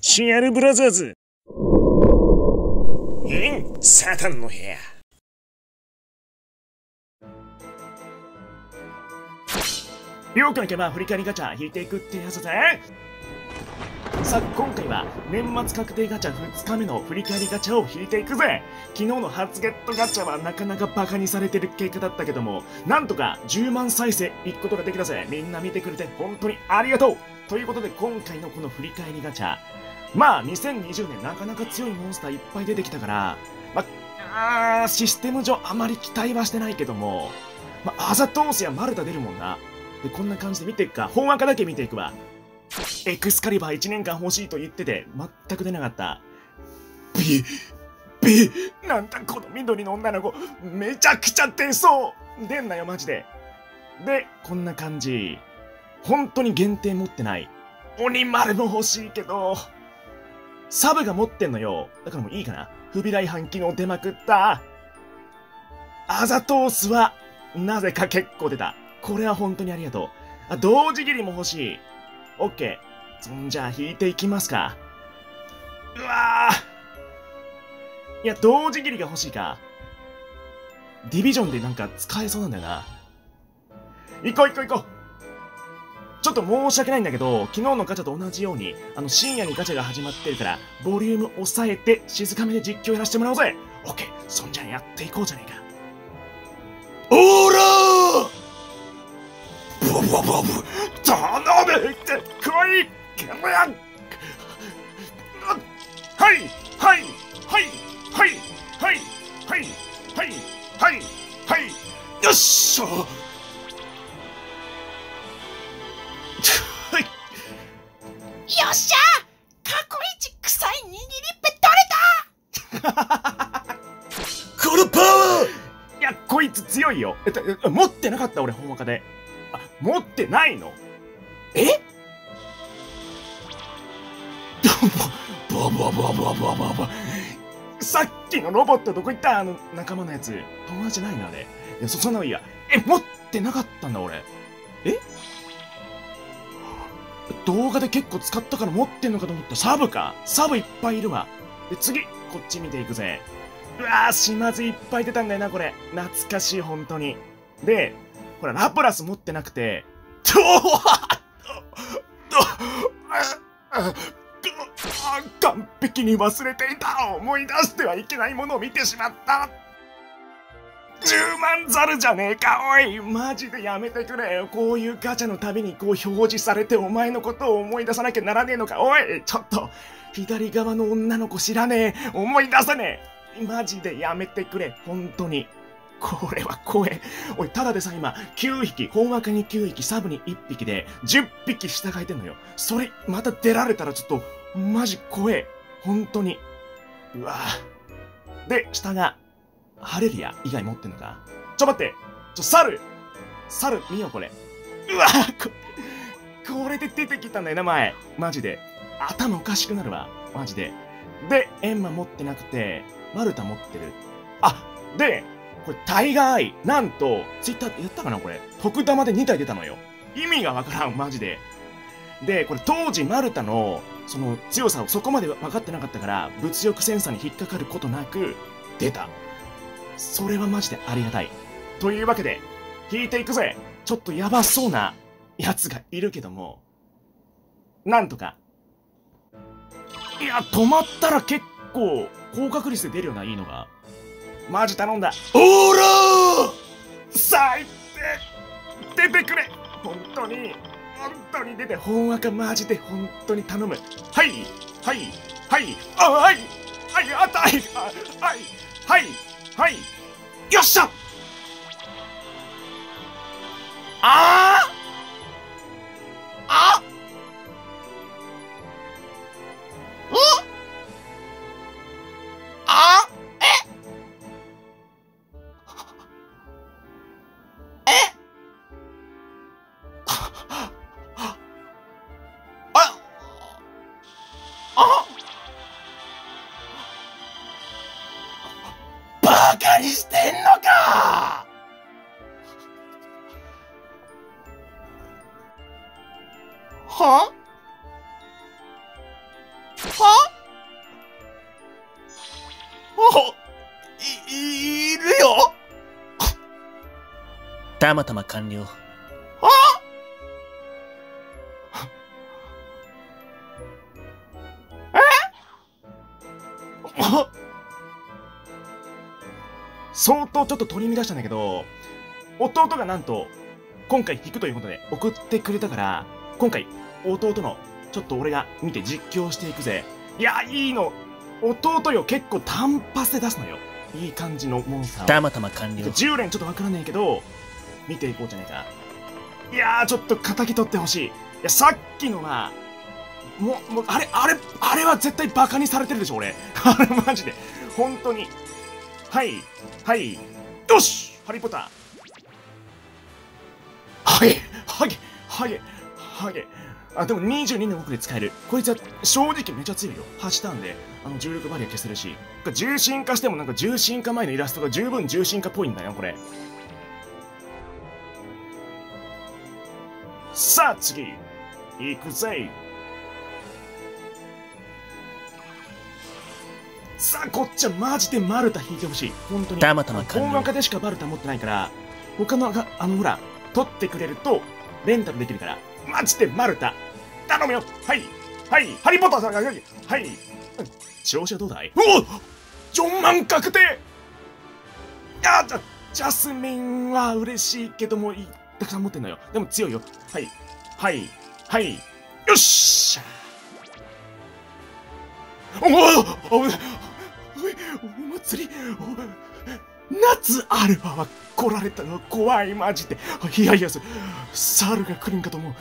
シアルブラザーズ。えんサタンの部屋。了解けば振り返りガチャ引いていくってやつぜ。さあ今回は年末確定ガチャ2日目の振り返りガチャを引いていくぜ。昨日の初ゲットガチャはなかなかバカにされてる結果だったけどもなんとか10万再生いくことができたぜ。みんな見てくれて本当にありがとう。ということで今回のこの振り返りガチャ。まあ2020年なかなか強いモンスターいっぱい出てきたからまあーシステム上あまり期待はしてないけどもまあアザトースやマルタ出るもんな。でこんな感じで見ていくか。本赤だけ見ていくわ。エクスカリバー1年間欲しいと言ってて全く出なかった。ビビなんだこの緑の女の子。めちゃくちゃ出そう。出んなよマジで。でこんな感じ。本当に限定持ってない。鬼丸も欲しいけどサブが持ってんのよ。だからもういいかな。不備来反機能出まくった。アザトースはなぜか結構出た。これは本当にありがとう。あ同時切りも欲しい。オッケー。そんじゃあ引いていきますか。うわー。いや、同時切りが欲しいか。ディビジョンでなんか使えそうなんだよな。行こう行こう行こう。ちょっと申し訳ないんだけど、昨日のガチャと同じように、あの深夜にガチャが始まってるから、ボリューム抑えて静かめで実況やらせてもらおうぜ。オッケー。そんじゃやっていこうじゃねえか。オーラー!ボボボボ頼めてこい!はい!はい!はい!はい!はい!はい!はい!はい!はい!はい!よっしゃ!っしゃ過去一臭い握りっぺ取れたこのパワー！いや、こいつ強いよ。えっと、持ってなかった？俺、ほんわかで。あ、持ってないの。え？ボボボボボボボさっきのロボットどこ行った？あの仲間のやつ。友達ないなあれ。いやそそんなのいいや。え持ってなかったんだ俺。え？動画で結構使ったから持ってんのかと思った。サブか？サブいっぱいいるわ。で次こっち見ていくぜ。うわー島津いっぱい出たんだよなこれ。懐かしい本当に。でほらラプラス持ってなくて。と完璧に忘れていた思い出してはいけないものを見てしまった10万ザルじゃねえかおいマジでやめてくれよこういうガチャのたびにこう表示されてお前のことを思い出さなきゃならねえのかおいちょっと左側の女の子知らねえ思い出せねえマジでやめてくれ本当にこれは怖え。おい、ただでさ、今、9匹、本枠に9匹、サブに1匹で、10匹従えてんのよ。それ、また出られたらちょっと、マジ怖え。本当に。うわで、下が、ハレリア以外持ってんのか？ちょ、待って。ちょ、猿猿、見よ、これ。うわこ、これで出てきたんだよな、前。マジで。頭おかしくなるわ。マジで。で、エンマ持ってなくて、マルタ持ってる。あ、で、これ、タイガーアイ。なんと、ツイッターでやったかなこれ。特玉で2体出たのよ。意味がわからん、マジで。で、これ当時マルタの、その強さをそこまで分かってなかったから、物欲センサーに引っかかることなく、出た。それはマジでありがたい。というわけで、引いていくぜ。ちょっとやばそうなやつがいるけども、なんとか。いや、止まったら結構、高確率で出るようないいのが。マジ頼んだ。オーラー!最低!出てくれ!本当に、本当に出て、本赤マジで本当に頼む。はい、はい、はい、あ、はい、はい、あた!い、あはい、はい、はい、よっしゃ。あああは？は？あい、いるよ。たまたま完了。あ相当ちょっと取り乱したんだけど、弟がなんと、今回引くということで送ってくれたから、今回、弟の、ちょっと俺が見て実況していくぜ。いや、いいの。弟よ、結構単発で出すのよ。いい感じのモンスターを。たまたま完了。10連ちょっとわからないけど、見ていこうじゃないか。いやー、ちょっと敵取ってほしい。いや、さっきのは、もう、もう、あれ、あれ、あれは絶対バカにされてるでしょ、俺。あれ、マジで。本当に。はい、はい。よしハリーポッター。ハゲ、ハゲ、ハゲ、ハゲ。あ、でも22の奥で使える。こいつは正直めちゃ強いよ。8ターンで、あの、重力バリア消せるし。重心化してもなんか重心化前のイラストが十分重心化っぽいんだよ、これ。さあ次、行くぜ。さあこっちはマジでマルタ引いてほしい。本当に。たまたま本赤でしかマルタ持ってないから、他のが、あのほら、取ってくれると、レンタルできるから、マジでマルタ、頼むよ。はい。はい。ハリーポッターさんが、はい。はい。調子はどうだい？おおジョンマン確定！あじゃ、ジャスミンは嬉しいけども、いたくさん持ってんのよ。でも強いよ。はい。はい。はい。よっしゃ！おおおお祭り。お夏アルファは来られたの怖いマジで。いやいやそ猿が来るんかと思う。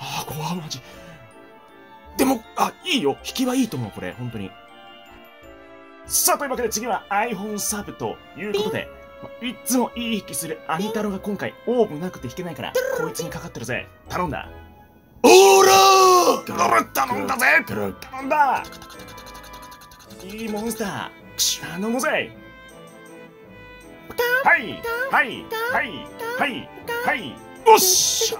ああ怖いマジでもあいいよ。引きはいいと思うこれ。本当に。さあというわけで次は iPhone サブということでいっつもいい引きするアニタロが今回オーブなくて引けないからこいつにかかってるぜ。頼んだ。オーラ頼む頼んだぜ！頼んだ！いいモンスター。頼むぜ！はい。はい。はい。はい。はい。おっし！ゃ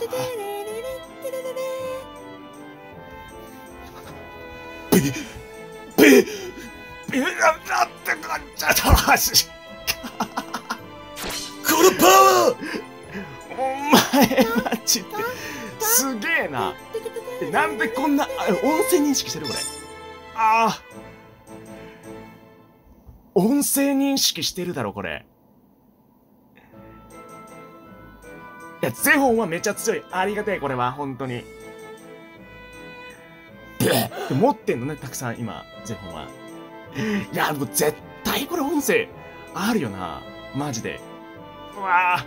えななんてなっちゃったしこのパワー！お前マジですげえな。えなんでこんなあ音声認識してるこれ？ああ。音声認識してるだろこれ。いやゼフォンはめちゃ強い。ありがてえこれは。本当に。で持ってんのねたくさん今ゼフォンはいやもう絶対これ音声あるよな。マジで。うわあ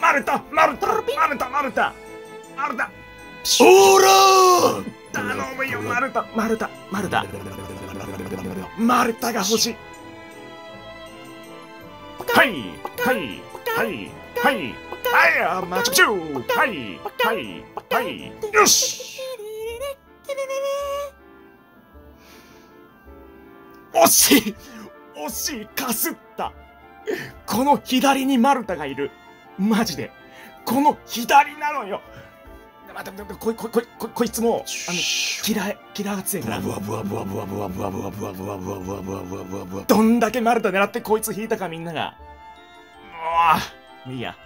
マルタマルタマルタマルタ。マルタ。オーラ頼むよマルタ。マルタマルタ。マルタが欲しい。はいはいはいはい。はいあマチュチュー。はいはいはい。よししい惜しいかすった。この左にマルタがいる。マジで。この左なのよ。こいこいこいこいこいつもあのキラーキラーが強いから。ブワブワブワブワブワブワブワブワブワブワブワブワブワブワブワどんだけマルタ狙ってこいつ引いたかみんながもういいや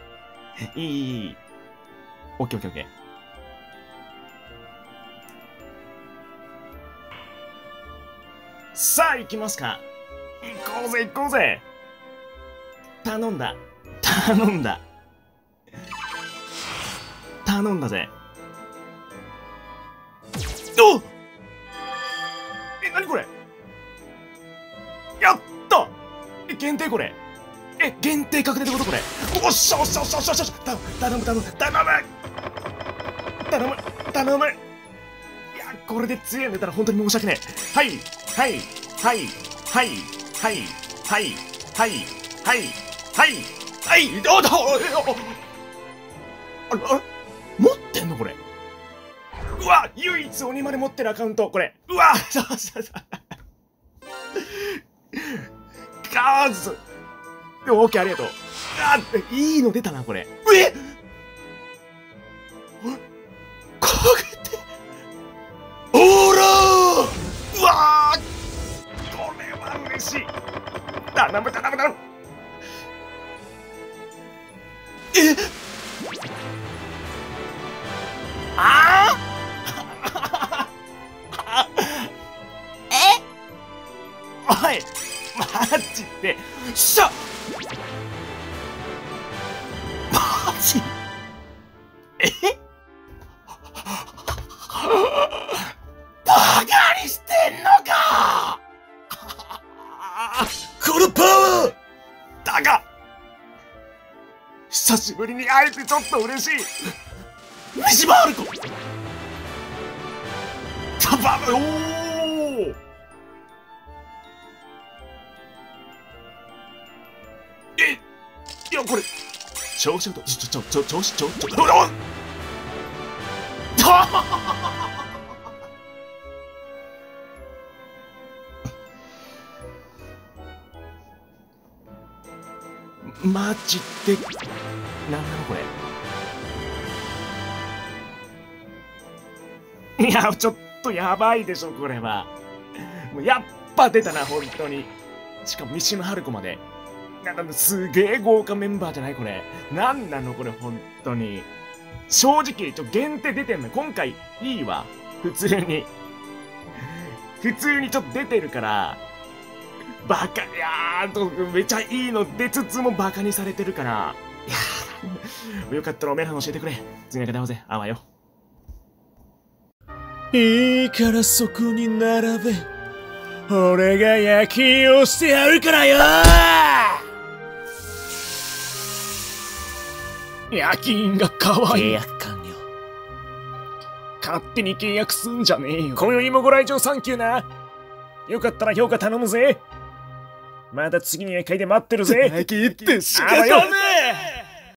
いいいいいいオッケーオッケーオッケーさあ行きますか。行こうぜ行こうぜ。頼んだ。頼んだ。頼んだぜ。おえ、なにこれ？やったえ、限定これ。え、限定確定ってことこれ。おっしゃおっしゃおっしゃおっしゃおっしゃ。た頼む頼む頼む。頼む頼む。いや、これで強いの出たら本当に申し訳ねえ。はいはいはいはいはいはいはいはいはいはいおだおあれあれ持ってんのこれ。うわ唯一鬼まで持ってるアカウントこれ。うわそうそうそうガーズ。でも OK ありがとう。あいいの出たなこれ。えマジってしゃマジ。え？バカにしてんのか！このパワー！だが久しぶりに会えてちょっと嬉しい。三島春子たばおおこれ。調子ちょちょちょちょ調子ちょちょちょおマジでなんなのこれ。いやちょっとやばいでしょこれは。もうやっぱ出たな本当に。しかも三島春子まで。なんだすげえ豪華メンバーじゃないこれ。なんなのこれ本当に。正直ちょ限定出てんの。今回いいわ。普通に。普通にちょっと出てるから。バカいやーとめちゃいいの出つつもバカにされてるから。いやよかったらおめえらの教えてくれ。次の方うぜ。あわよ。いいからそこに並べ。俺が夜勤をしてやるからよ夜勤が可愛契い約完了。勝手に契約すんじゃねえよ。今宵もご来場サンキューな。よかったら評価頼むぜ。また次の夜会で待ってるぜ。切って仕あわよ。ねえ